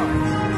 Jones.